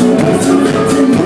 Tonight.